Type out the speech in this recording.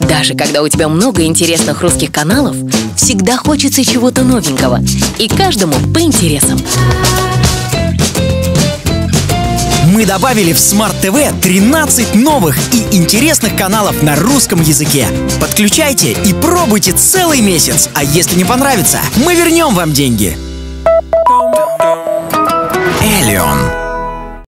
Даже когда у тебя много интересных русских каналов, всегда хочется чего-то новенького. И каждому по интересам. Мы добавили в Smart TV 13 новых и интересных каналов на русском языке. Подключайте и пробуйте целый месяц. А если не понравится, мы вернем вам деньги. Элион.